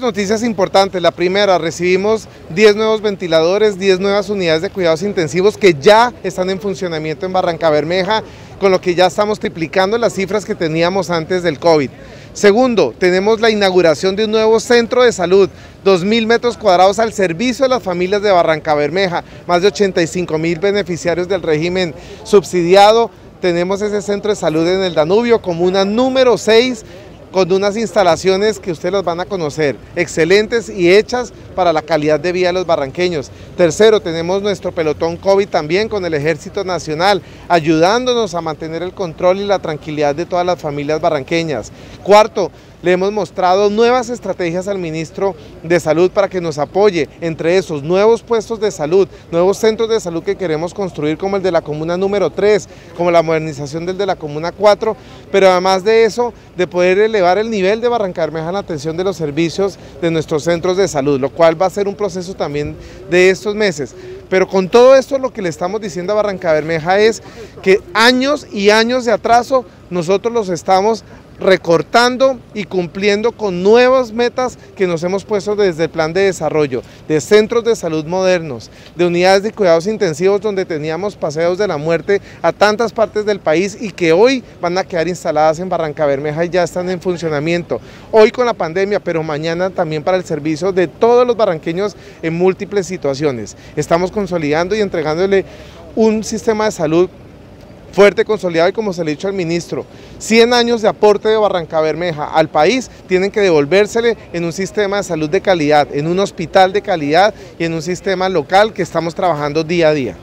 Noticias importantes. La primera, recibimos 10 nuevos ventiladores, 10 nuevas unidades de cuidados intensivos que ya están en funcionamiento en Barranca Bermeja, con lo que ya estamos triplicando las cifras que teníamos antes del COVID. Segundo, tenemos la inauguración de un nuevo centro de salud, 2.000 metros cuadrados al servicio de las familias de Barranca Bermeja, más de 85 mil beneficiarios del régimen subsidiado. Tenemos ese centro de salud en el Danubio, comuna número 6, con unas instalaciones que ustedes las van a conocer, excelentes y hechas para la calidad de vida de los barranqueños. Tercero, tenemos nuestro pelotón COVID también con el Ejército Nacional, ayudándonos a mantener el control y la tranquilidad de todas las familias barranqueñas. Cuarto, le hemos mostrado nuevas estrategias al ministro de Salud para que nos apoye, entre esos nuevos puestos de salud, nuevos centros de salud que queremos construir como el de la comuna número 3, como la modernización del de la comuna 4, pero además de eso, de poder elevar el nivel de Barranca Bermeja en la atención de los servicios de nuestros centros de salud, lo cual va a ser un proceso también de estos meses. Pero con todo esto lo que le estamos diciendo a Barranca Bermeja es que años y años de atraso nosotros los estamos recortando y cumpliendo con nuevas metas que nos hemos puesto desde el plan de desarrollo, de centros de salud modernos, de unidades de cuidados intensivos donde teníamos paseos de la muerte a tantas partes del país y que hoy van a quedar instaladas en Barranca Bermeja y ya están en funcionamiento. Hoy con la pandemia, pero mañana también para el servicio de todos los barranqueños en múltiples situaciones. Estamos consolidando y entregándole un sistema de salud fuerte, consolidado y como se le ha dicho al ministro, 100 años de aporte de Barranca Bermeja al país tienen que devolvérsele en un sistema de salud de calidad, en un hospital de calidad y en un sistema local que estamos trabajando día a día.